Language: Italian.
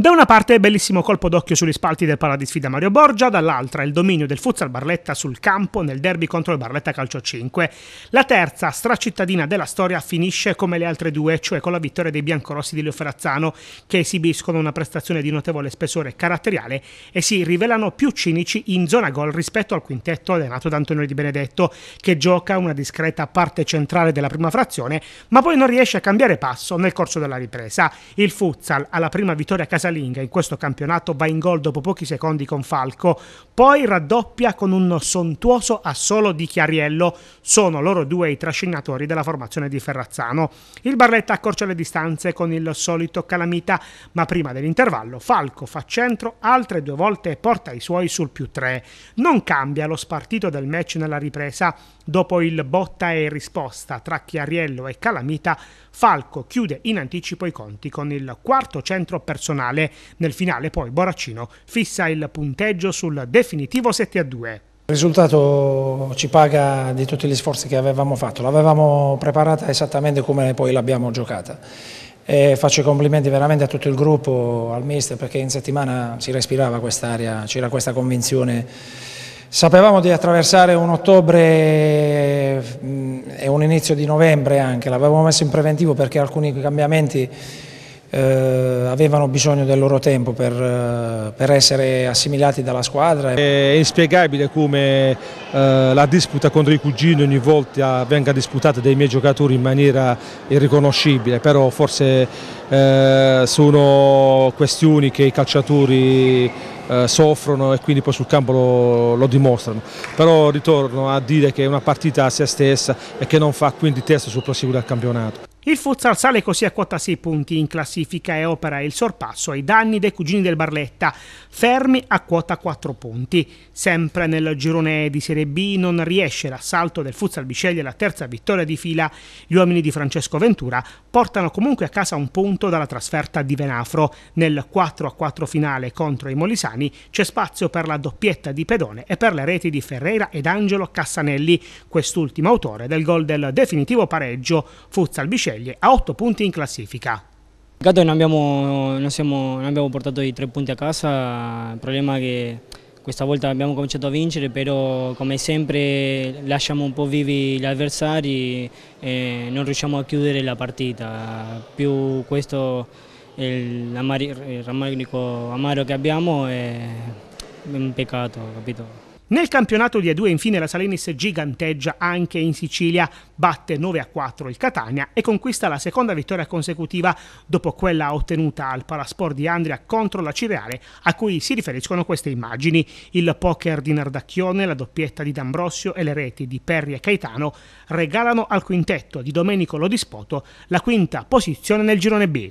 Da una parte bellissimo colpo d'occhio sugli spalti del Paradisfida Mario Borgia, dall'altra il dominio del futsal Barletta sul campo nel derby contro il Barletta Calcio 5. La terza stracittadina della storia finisce come le altre due, cioè con la vittoria dei biancorossi di Leo Ferrazzano, che esibiscono una prestazione di notevole spessore caratteriale e si rivelano più cinici in zona gol rispetto al quintetto allenato da Antonio Di Benedetto, che gioca una discreta parte centrale della prima frazione, ma poi non riesce a cambiare passo nel corso della ripresa. Il futsal alla prima vittoria casalinga casalinga in questo campionato va in gol dopo pochi secondi con Falco, poi raddoppia con un sontuoso assolo di Chiariello. Sono loro due i trascinatori della formazione di Ferrazzano. Il Barletta accorcia le distanze con il solito calamita, ma prima dell'intervallo Falco fa centro altre due volte e porta i suoi sul più tre. Non cambia lo spartito del match nella ripresa. Dopo il botta e risposta tra Chiariello e Calamita, Falco chiude in anticipo i conti con il quarto centro personale. Nel finale poi Boraccino fissa il punteggio sul definitivo 7 a 2. Il risultato ci paga di tutti gli sforzi che avevamo fatto, l'avevamo preparata esattamente come poi l'abbiamo giocata. E faccio i complimenti veramente a tutto il gruppo, al mister, perché in settimana si respirava quest'aria, c'era questa convinzione Sapevamo di attraversare un ottobre mm, e un inizio di novembre anche, l'avevamo messo in preventivo perché alcuni cambiamenti eh, avevano bisogno del loro tempo per, eh, per, essere assimilati dalla squadra. È inspiegabile come eh, la disputa contro i cugini ogni volta venga disputata dai miei giocatori in maniera irriconoscibile, però forse eh, sono questioni che i calciatori eh, soffrono e quindi poi sul campo lo, lo, dimostrano. Però ritorno a dire che è una partita a se stessa e che non fa quindi test sul proseguo del campionato. Il futsal sale così a quota 6 punti in classifica e opera il sorpasso ai danni dei cugini del Barletta, fermi a quota 4 punti. Sempre nel girone di Serie B non riesce l'assalto del futsal Bisceglie la terza vittoria di fila. Gli uomini di Francesco Ventura portano comunque a casa un punto dalla trasferta di Venafro. Nel 4 a 4 finale contro i Molisani c'è spazio per la doppietta di Pedone e per le reti di Ferreira ed Angelo Cassanelli, quest'ultimo autore del gol del definitivo pareggio. Futsal Bisceglie sceglie a 8 punti in classifica. Peccato non abbiamo, non, siamo, non abbiamo portato i tre punti a casa, il problema è che questa volta abbiamo cominciato a vincere, però come sempre lasciamo un po' vivi gli avversari e non riusciamo a chiudere la partita. Più questo è il rammarico amaro che abbiamo è un peccato, capito? Nel campionato di A2 infine la Salinis giganteggia anche in Sicilia, batte 9 a 4 il Catania e conquista la seconda vittoria consecutiva dopo quella ottenuta al Palasport di Andria contro la Cireale a cui si riferiscono queste immagini. Il poker di Nardacchione, la doppietta di D'Ambrosio e le reti di Perri e Caetano regalano al quintetto di Domenico Lodispoto la quinta posizione nel girone B.